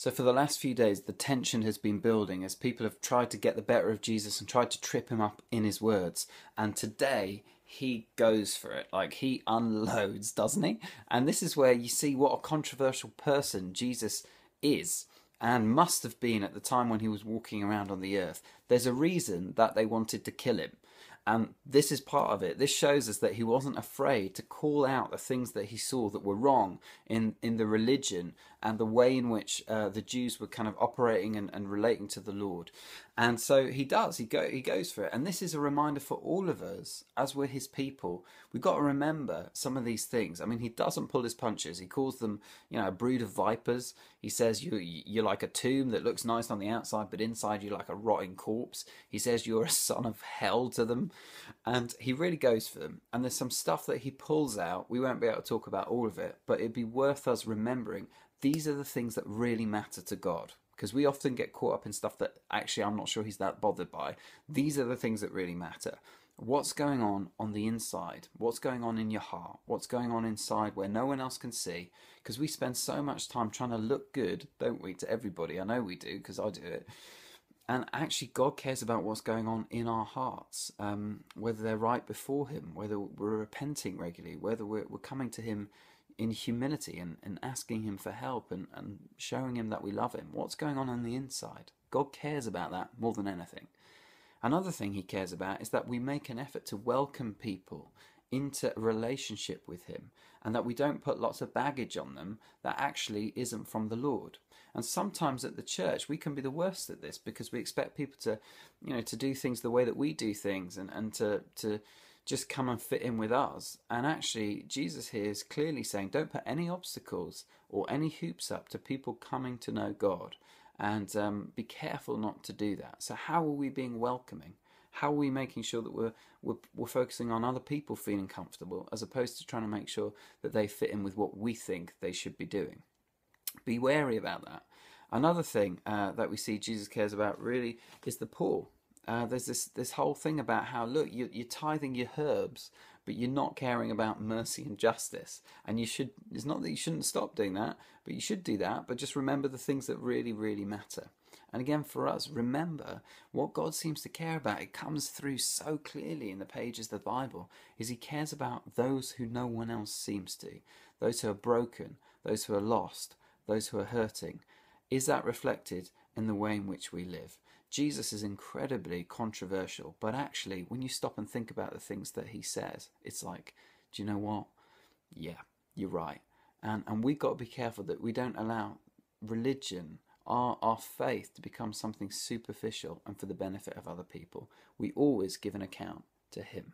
So, for the last few days, the tension has been building as people have tried to get the better of Jesus and tried to trip him up in his words. And today, he goes for it. Like, he unloads, doesn't he? And this is where you see what a controversial person Jesus is and must have been at the time when he was walking around on the earth. There's a reason that they wanted to kill him. And this is part of it. This shows us that he wasn't afraid to call out the things that he saw that were wrong in, in the religion and the way in which uh, the Jews were kind of operating and, and relating to the Lord. And so he does, he, go, he goes for it. And this is a reminder for all of us, as we're his people, we've got to remember some of these things. I mean, he doesn't pull his punches. He calls them, you know, a brood of vipers. He says you, you're like a tomb that looks nice on the outside, but inside you're like a rotting corpse. He says you're a son of hell to them. And he really goes for them. And there's some stuff that he pulls out. We won't be able to talk about all of it, but it'd be worth us remembering these are the things that really matter to God. Because we often get caught up in stuff that actually I'm not sure he's that bothered by. These are the things that really matter. What's going on on the inside? What's going on in your heart? What's going on inside where no one else can see? Because we spend so much time trying to look good, don't we, to everybody? I know we do because I do it. And actually, God cares about what's going on in our hearts, um, whether they're right before Him, whether we're repenting regularly, whether we're, we're coming to Him in humility and, and asking Him for help and, and showing Him that we love Him. What's going on on the inside? God cares about that more than anything. Another thing He cares about is that we make an effort to welcome people into a relationship with Him and that we don't put lots of baggage on them that actually isn't from the Lord. And sometimes at the church we can be the worst at this because we expect people to, you know, to do things the way that we do things and, and to to just come and fit in with us. And actually, Jesus here is clearly saying, don't put any obstacles or any hoops up to people coming to know God. And um, be careful not to do that. So, how are we being welcoming? How are we making sure that we're, we're, we're focusing on other people feeling comfortable as opposed to trying to make sure that they fit in with what we think they should be doing? Be wary about that. Another thing uh, that we see Jesus cares about really is the poor. Uh, there's this this whole thing about how look you, you're tithing your herbs, but you're not caring about mercy and justice. And you should. It's not that you shouldn't stop doing that, but you should do that. But just remember the things that really really matter. And again, for us, remember what God seems to care about. It comes through so clearly in the pages of the Bible. Is He cares about those who no one else seems to, those who are broken, those who are lost, those who are hurting. Is that reflected in the way in which we live? Jesus is incredibly controversial, but actually, when you stop and think about the things that he says, it's like, do you know what? Yeah, you're right. And, and we've got to be careful that we don't allow religion, our, our faith, to become something superficial and for the benefit of other people. We always give an account to him.